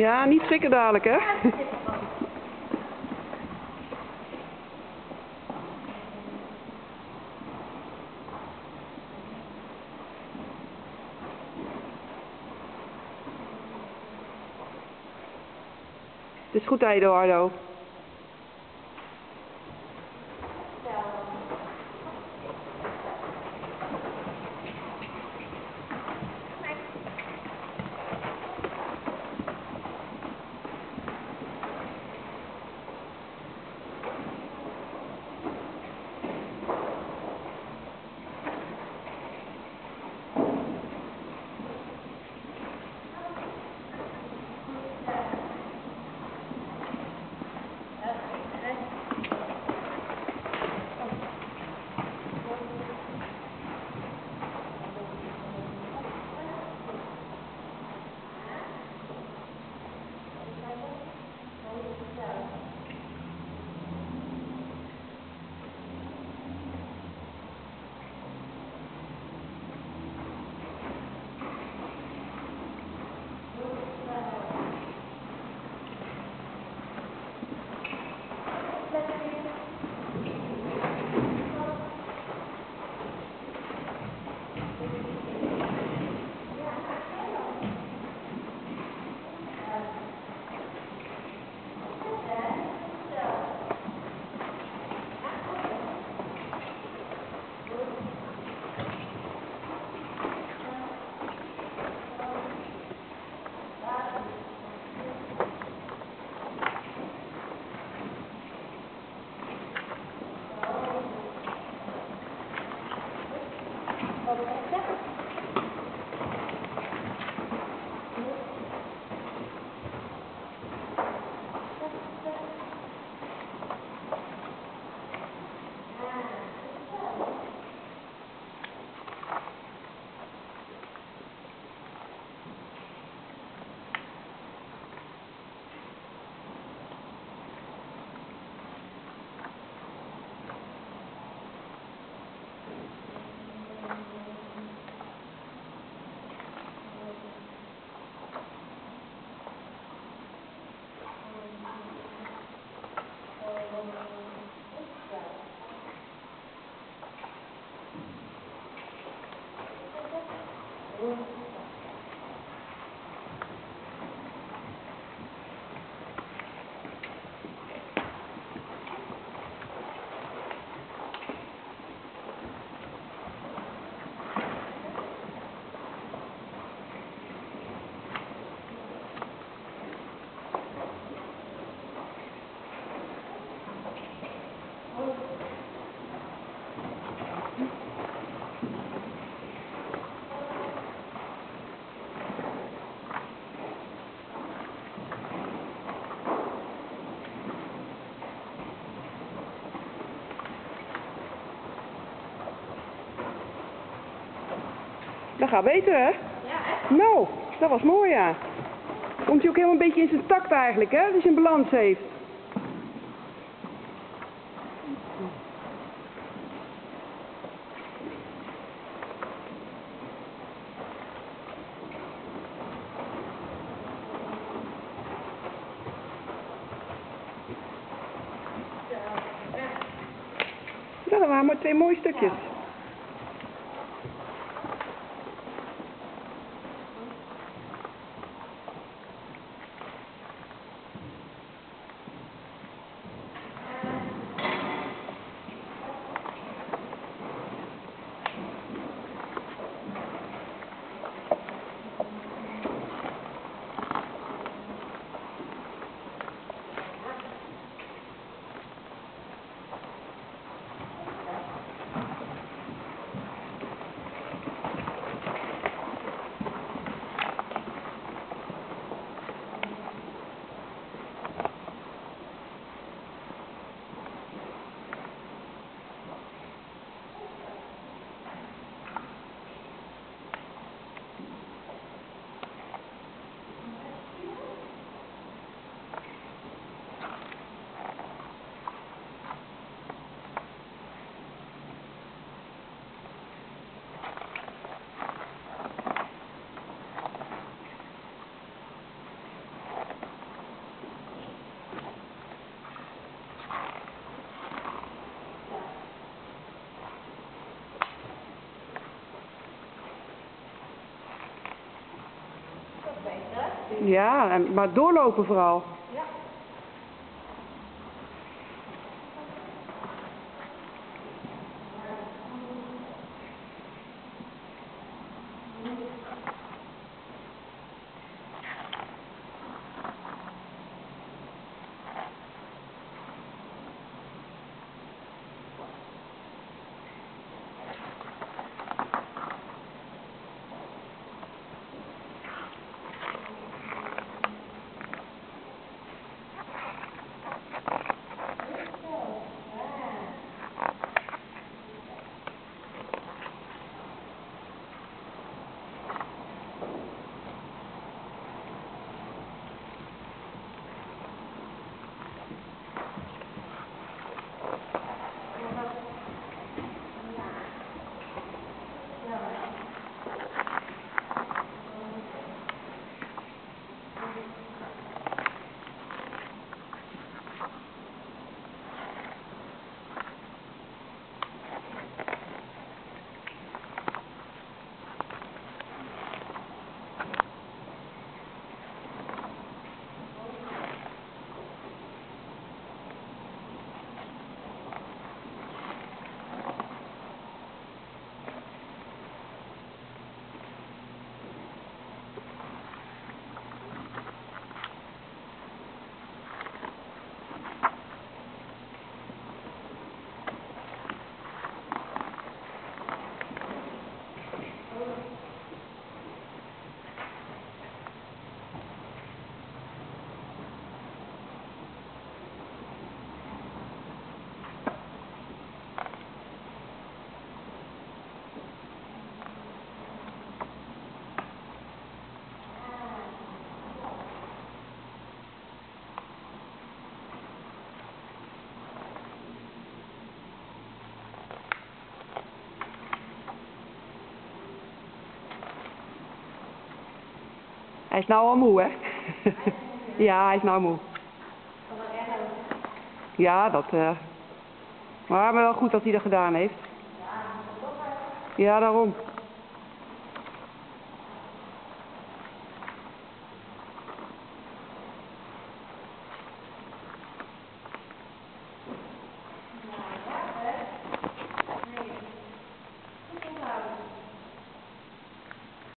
Ja, niet schrikken dadelijk, hè? Het is goed, Eduardo. bubble like that. you. Dat gaat beter, hè? Ja, hè? Nou, dat was mooi, ja. Komt hij ook helemaal een beetje in zijn takt eigenlijk, hè? Dat hij zijn balans heeft. Dat waren maar twee mooie stukjes. Ja, en- maar doorlopen vooral. Hij is nou al moe, hè? ja, hij is nou moe. Ja, dat... eh Maar wel goed dat hij dat gedaan heeft. Ja, daarom.